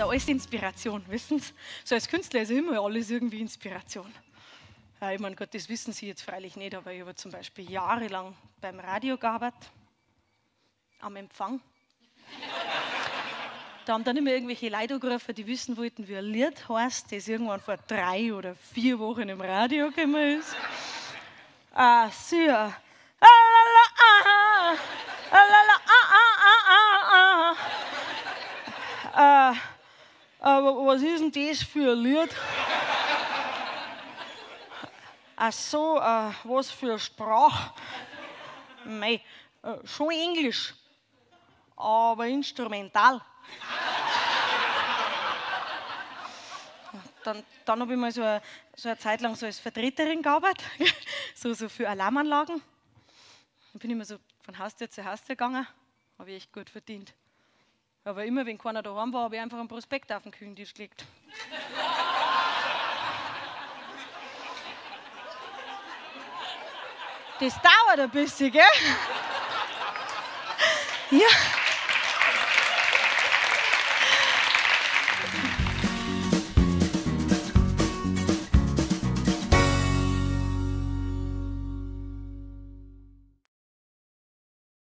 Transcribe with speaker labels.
Speaker 1: alles Inspiration, wissen Sie? So als Künstler ist immer alles irgendwie Inspiration. Ja, ich meine, Gott, das wissen Sie jetzt freilich nicht, aber ich habe zum Beispiel jahrelang beim Radio gearbeitet, am Empfang. Da haben dann immer irgendwelche Leute die wissen wollten, wie ein Lied heißt, das irgendwann vor drei oder vier Wochen im Radio gekommen ist. Ah, sehr. Äh, aber was ist denn das für ein Lied? Ach so, äh, was für Sprache? Mei, äh, schon Englisch, aber instrumental. Dann, dann habe ich mal so eine, so eine Zeit lang so als Vertreterin gearbeitet, so, so für Alarmanlagen. Dann bin ich immer so von Haustür zu Haustür gegangen, habe ich echt gut verdient. Aber immer, wenn keiner daheim war, habe ich einfach einen Prospekt auf den Küchentisch gelegt. Das dauert ein bisschen, gell? Ja.